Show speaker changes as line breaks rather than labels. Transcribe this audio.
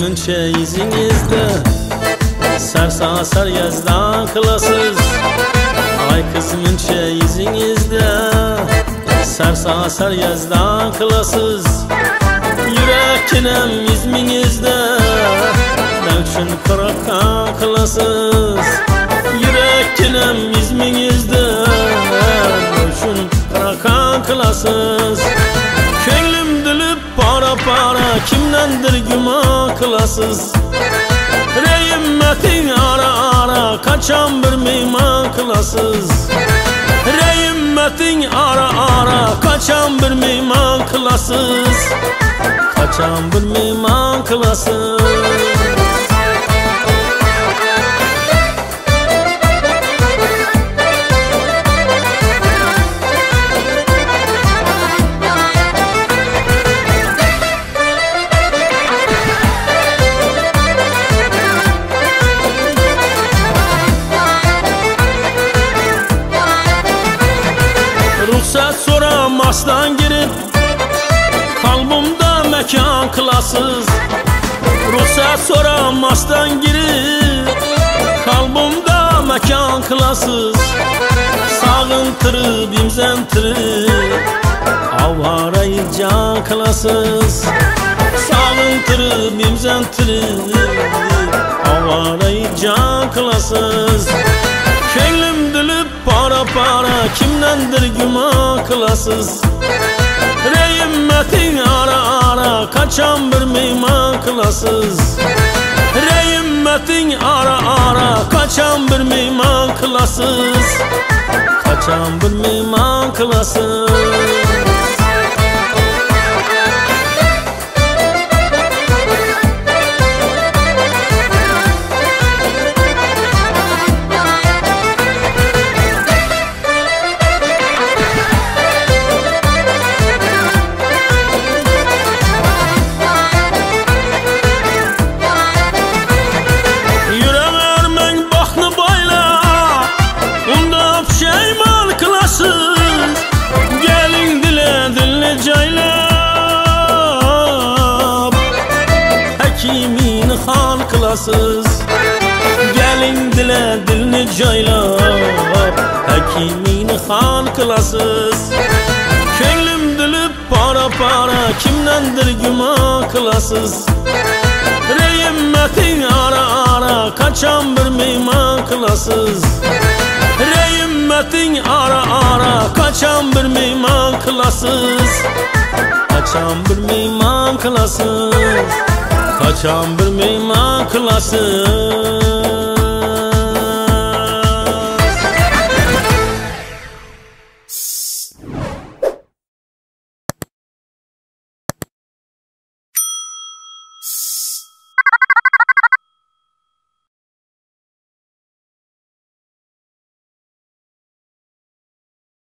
çeyizinizde Sersasar yazdan kılasız. Ay kızımın çeyizinizde Sersasar yazdan kılasız. Yürekinem izminizde Belçin kırakan kılasız. Yürekinem izminizde Belçin kırakan kılasız para Kimdendir güma kılasız? Reyimmetin ara ara Kaçan bir meyman kılasız? Reyimmetin ara ara Kaçan bir meyman kılasız? Kaçan bir meyman kılasız Ruhsat soramasdan girip Kalbimda mekan kılasız Ruhsat soramasdan girip Kalbimda mekan kılasız Sağıntırıp imzentırıp Avarayı can kılasız Sağıntırıp imzentırıp Avarayı can dilip para Kimdendir güma kılasız? Reyimmetin ara ara Kaçan bir meyman kılasız? Reyimmetin ara ara Kaçan bir meyman kılasız? Kaçan bir meyman kılasız xan kılasız Gelin dile dilini caylap Hekimin xan kılasız. Könglim dilip para para Kimdendir güma kılasız? Reyimmetin ara ara Kaçan bir meyman kılasız? Reyimmetin ara ara Kaçan bir meyman kılasız Kaçan bir meyman kılasız Kaçan bir meyman kılasız